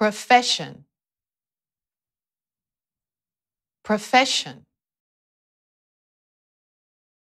profession, profession,